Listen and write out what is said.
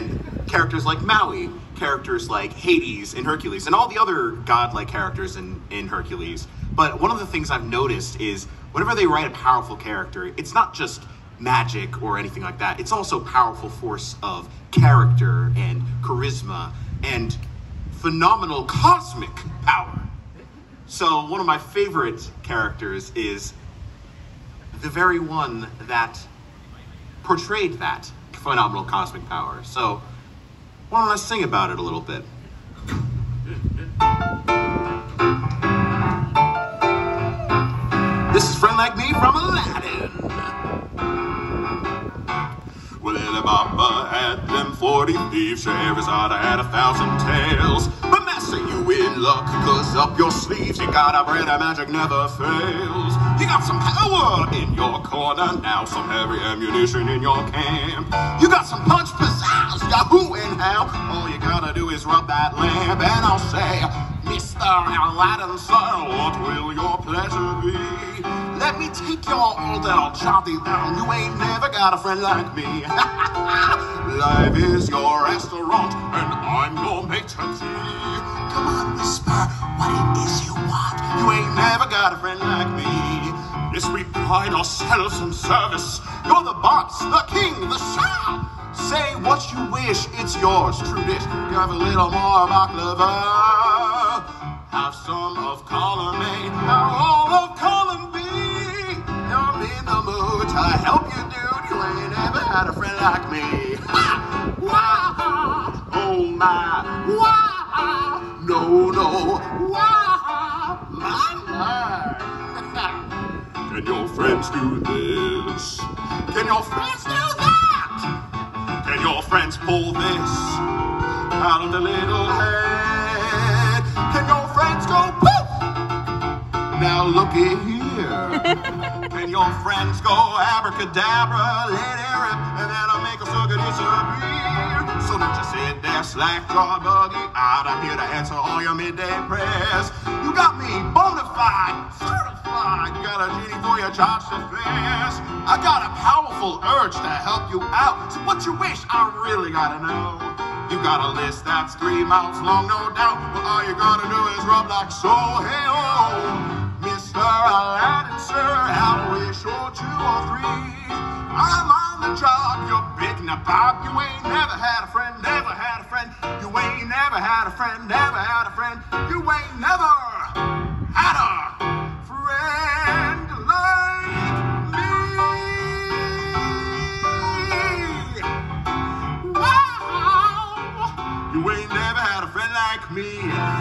and characters like Maui, characters like Hades in Hercules, and all the other godlike characters in, in Hercules. But one of the things I've noticed is whenever they write a powerful character, it's not just magic or anything like that. It's also powerful force of character and charisma and phenomenal cosmic power. So one of my favorite characters is the very one that portrayed that phenomenal cosmic power. So why don't I sing about it a little bit? This is Friend Like Me from Aladdin. Well, Alibaba had them 40 thieves, Scheherazade had a thousand tales. But master, you in luck, cause up your sleeves you got a brand of magic never fails. You got some power in your corner now, some heavy ammunition in your camp. Is rub that lamp, and I'll say, Mr. Aladdin, sir, what will your pleasure be? Let me take your old jot thee down. You ain't never got a friend like me. Life is your restaurant, and I'm your maitre. Come on, whisper what it is you want. You ain't never got a friend like me. Yes, we pride ourselves in service. You're the boss, the king, the shah. Say what you wish, it's yours. True dish, you have a little more baklava. Have some of column A, have all of column B. I'm in the mood to help you, dude. You ain't ever had a friend like me. Ha! Wow! Oh my! Wow! No, no! My, my! Can your friends do this? Can your friends do that? Can your friends pull this out of the little head? Can your friends go poof? Now looky here. Can your friends go abracadabra, let it rip, and that'll make a sucker disappear? So don't you sit there slack jawed buggy out. I'm here to answer all your midday prayers. You got me bona fide, certified. Got a genie for your charge affairs. I got a powerful urge to help you out. So what you wish, I really gotta know. You got a list that's three miles long, no doubt. Well, all you gotta do is rub like so. Hey, oh. Mr. Aladdin, sir, I wish or two or three. I'm on the job, you're big nabob. You ain't never had a friend, never had a friend. You ain't never had a friend, never had a friend. Like me.